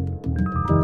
Música